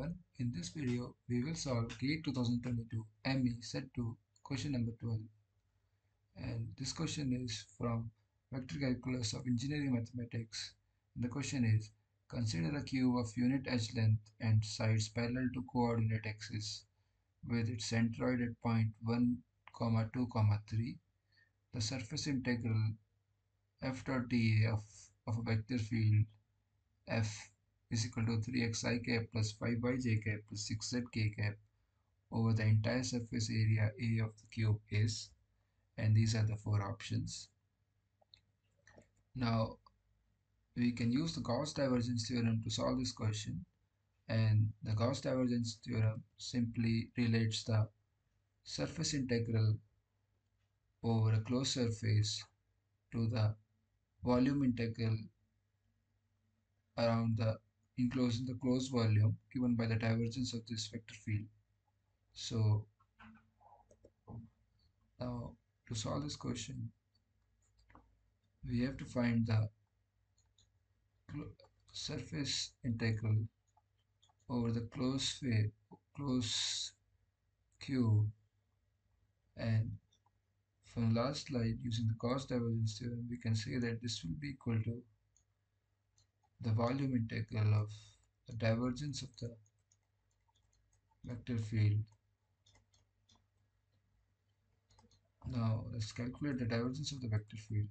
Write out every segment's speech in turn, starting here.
everyone. In this video, we will solve GATE 2022 ME Set 2 question number 12. And this question is from Vector Calculus of Engineering Mathematics. And the question is, consider a cube of unit edge length and sides parallel to coordinate axis with its centroid at point 1, comma 2, comma 3. The surface integral f dot dA of, of a vector field f is equal to 3x i cap plus 5y j cap plus 6z k cap over the entire surface area A of the cube is and these are the four options. Now we can use the Gauss divergence theorem to solve this question and the Gauss divergence theorem simply relates the surface integral over a closed surface to the volume integral around the enclosed in the closed volume given by the divergence of this vector field. So now to solve this question we have to find the surface integral over the closed sphere closed cube and from last slide using the Gauss divergence theorem we can say that this will be equal to the volume integral of the divergence of the vector field. Now let's calculate the divergence of the vector field.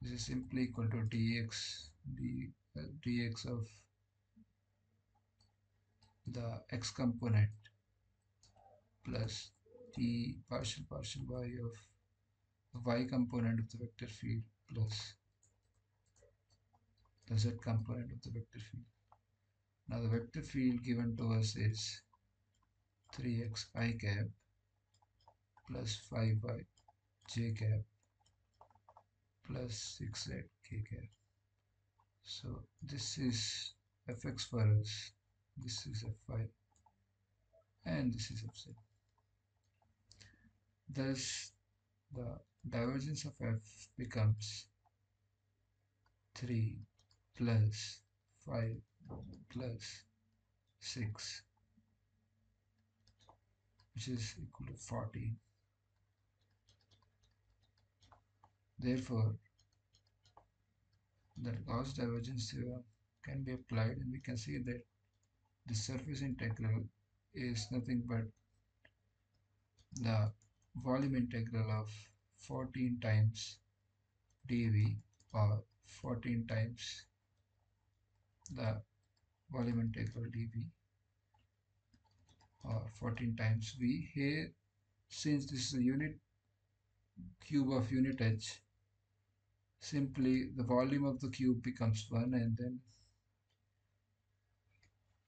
This is simply equal to dx d, uh, dx of the x component plus the partial partial y of the y component of the vector field plus the z component of the vector field. Now the vector field given to us is 3x i cap plus 5y j cap plus 6z k cap. So this is fx for us, this is fy and this is fz. Thus the divergence of f becomes 3 plus 5 plus 6 which is equal to 14 therefore the Gauss divergence theorem can be applied and we can see that the surface integral is nothing but the volume integral of 14 times dv or 14 times the volume integral dv or 14 times v. Here since this is a unit cube of unit edge simply the volume of the cube becomes 1 and then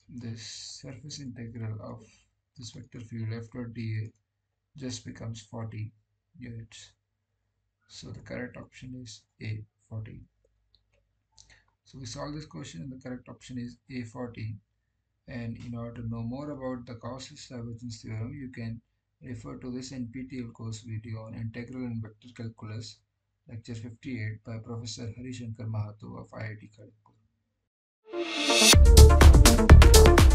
this surface integral of this vector field f dot dA just becomes 40 units. So the correct option is A 14 so we solve this question and the correct option is A14. And in order to know more about the Gauss divergence theorem, you can refer to this NPTEL course video on integral and vector calculus, lecture 58 by Professor Harishankar Mahato of IIT Kharagpur.